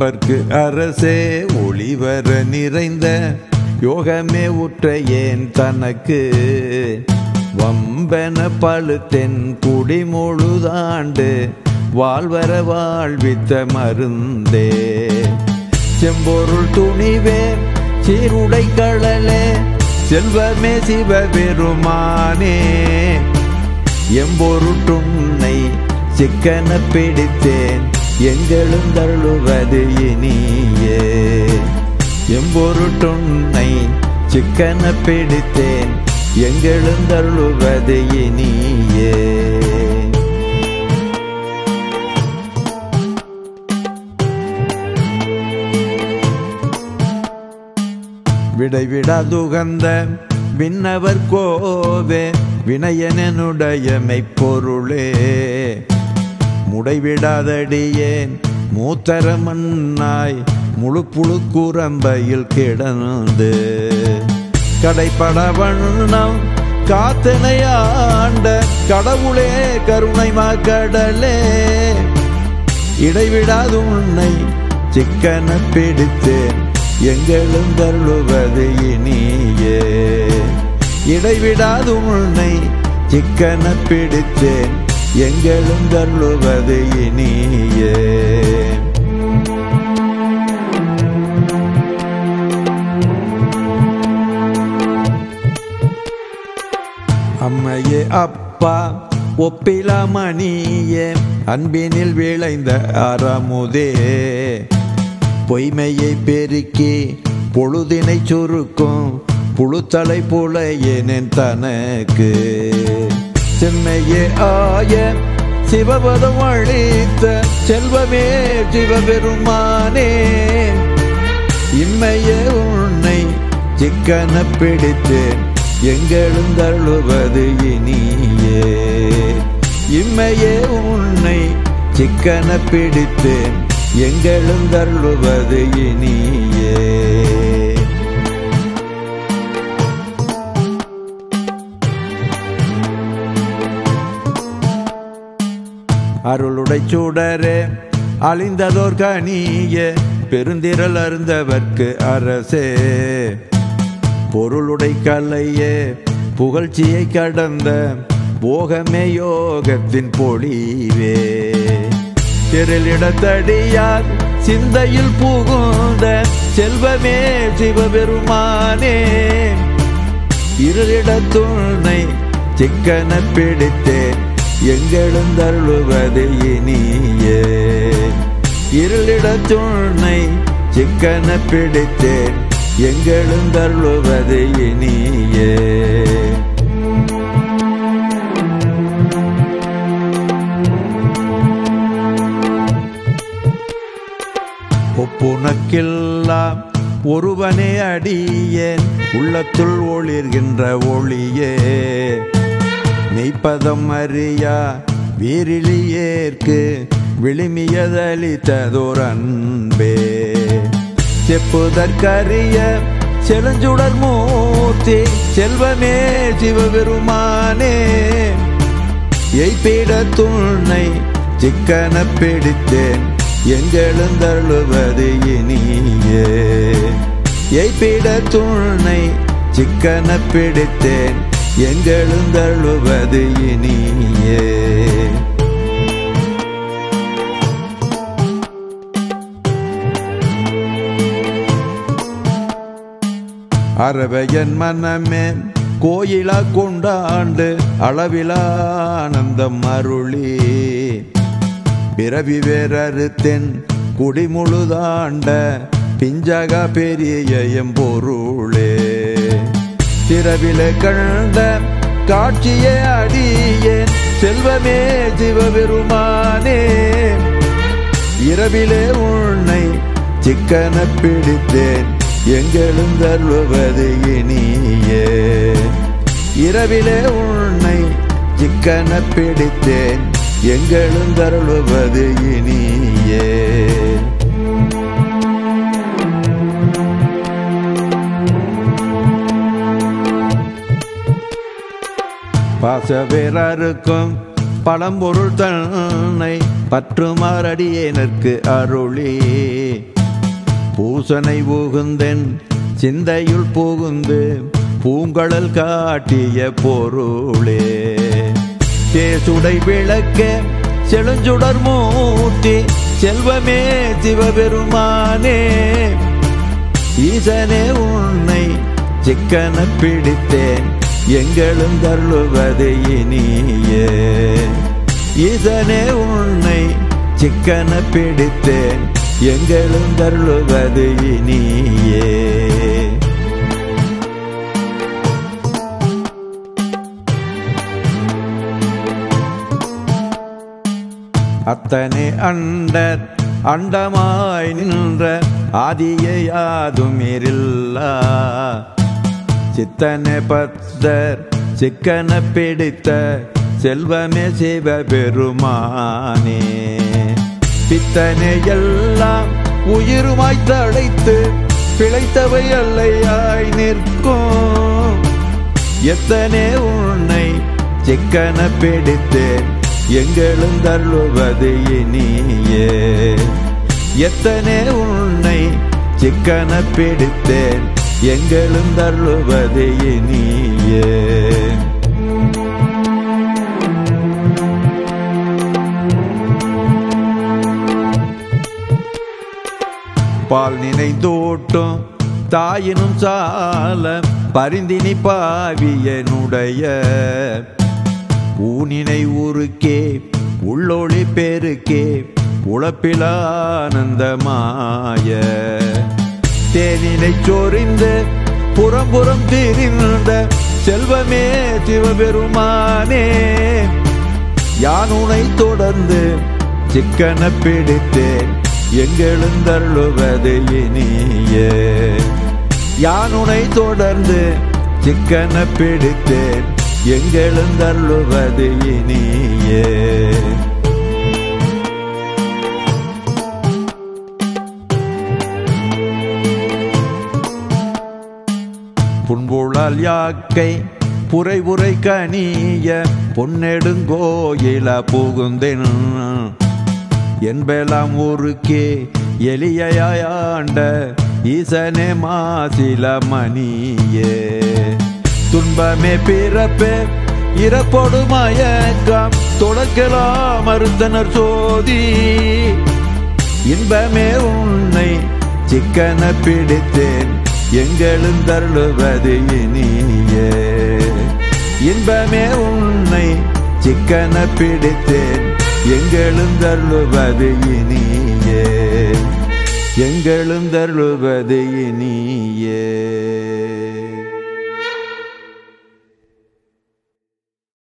அன்பர்க்கு அரசே ஒளிவர நிறைந்த யோகமே உற்ற ஏன் தனக்கு? வம்பென பழுத்தென் குடி முழுதாண்டு வாழ்வர வாழ்வித்த மருந்தே. செம்பொருள் துணிவே சீருடை கடலே செல்வமே சிவபெருமானே. எம்பொருட்டுன்னை சிக்கன பிடித்தேன் எங்களும் தள்ளுவது இனியே எம்பொருட்டுன்னை சிக்கன பிடித்தேன் எங்களும் தள்ளுவது இனியே. விடைவிடாதுகந்த விண்ணவர் கோவே வினயனுடைய மெய்ப்பொருளே. முடைவிடாதடியேன். மூத்தர மண்ணாய் முழு புழு கூரம்பையில் கிடந்து. கடைப்பட வண்ணம் காத்தனையாண்ட கடவுளே கருணை கடலே இடைவிடாது உன்னை சிக்கன பிடித்தேன். எங்களும் தள்ளுவது இனியே. இடைவிடாது உன்னை சிக்கன பிடித்தேன். எங்களும் தள்ளுவது இனியே அம்மையே அப்பா ஒப்பிலாமணியே அன்பினில் விளைந்த அறமுதே. பொய்மையை பெருக்கி பொழுதினை சுருக்கும் புழுத்தலை புலையேனென் தனக்கு. செம்மையே ஆய சிவபதம் அழித்த செல்வமே சிவபெருமானே. இம்மைய உன்னை சிக்கன பிடித்தேன் எங்களும் தள்ளுவது இனியே. இம்மையே உன்னை சிக்கன பிடித்தேன் எங்களும் தள்ளுவது இனியே. அருளுடை சுடரே அழிந்ததோர் கனிய பெருந்திரள் அருந்தவர்க்கு அரசே. பொருளுடை கலையே புகழ்ச்சியை கடந்த போகமே யோகத்தின் பொழிவே. திரளிடத்தடியார் சிந்தையில் புகுந்த செல்வமே சிவபெருமானே. இருளிடத்துணை சிக்கன பிடித்தேன் எங்களும் தள்ளுவது இனியே இருளிடத்துணை சிக்கன பிடித்தேன் எங்களும் தள்ளுவது இனியே. ஒப்புனக்கெல்லாம் ஒருவனே அடியேன் உள்ளத்துள் ஒளிர்கின்ற ஒளியே. மெய்ப்பதம் அறியா வீரிலியேற்கு விளிமியதளித்ததோர் அன்பே செப்புதற்கரிய செலஞ்சுடர் மூர்த்தி செல்வமே சிவபெருமானே. எய்பீட துணை சிக்கன பிடித்தேன் எங்களும் தள்ளுவது இனியே. எய்பீட துணை சிக்கன பிடித்தேன் எங்களும் தள்ளுவது இனியே அரவையன் மனமே கோயிலா கொண்டாண்டு அளவிலா ஆனந்தம் அருளி. பிறவி வேறறுத்தென் குடிமுழுதாண்ட பிஞ்சக பெரிய எம்பொருளே திரவில கண்ட காட்சியே அடியேன் செல்வமே சிவபெருமானே இரவிலே உன்னை சிக்கன பிடித்தேன் எங்களும் தருவது இனியே. இரவிலே உன்னை சிக்கன பிடித்தேன் எங்களும் தருளுவது இனியே. பாச பாசவேரருக்கும் பழம்பொருள் தன்னை பற்றுமாறடியேனற்கு அருளி. பூசனை புகுந்தென் சிந்தையுள் புகுந்து பூங்கடல் காட்டிய பொருளே. தேசுடை விளக்க செழுஞ்சுடர் மூர்த்தி செல்வமே சிவபெருமானே. ஈசனே உன்னை சிக்கன பிடித்தேன். எங்களும் தருளுவது இனியே இதனே உன்னை சிக்கன பிடித்தேன் எங்களும் தருளுவது இனியே அத்தனை அண்டர் அண்டமாய் நின்ற ஆதியாதும் இருல்லா சித்தனை பத்தர் சிக்கனை பிடித்த செல்வமே சிவபெருமானே பித்தனை எல்லாம் உயிருமாய் தழைத்து பிழைத்தவை அல்லையாய் நிற்கும். எத்தனை உன்னை சிக்கனை பிடித்தேன் எங்களும் தள்ளுவது இனியே. எத்தனை உன்னை சிக்கனை பிடித்தேன் எங்களும் தள்ளுவது நீயே பால் நினைந்தோட்டம் தாயினும் சால பரிந்தினி பாவியனுடைய. ஊனினை ஊருக்கே உள்ளொளி பெருக்கே உழப்பிலானந்தமாய தேனினை புறம் புறம்புறம் திரிந்த செல்வமே சிவபெருமானே. யானுனை தொடர்ந்து சிக்கன பிடித்தேன் எங்களுந்தருளுவது இனியே. யானுனை தொடர்ந்து சிக்கன பிடித்தேன் எங்கெழுந்தள்ளுவது இனியே. புன்புழல் யாக்கை புரை உரை கனிய பொன்னெடுங்கோயில புகுந்தென். என்பெல்லாம் ஊருக்கே எளியாண்ட ஈசனே மாசில மணியே. துன்பமே பிறப்பே இறப்போடு மயக்கம் தொடக்கலாம் மறுத்தனர் சோதி. இன்பமே உன்னை சிக்கன பிடித்தேன். எங்களும் தருளுவது இனியே. இன்பமே உன்னை சிக்கன பிடித்தேன். எங்களும் தருளுவது இனியே. எங்களும் தருளுவது இனியே.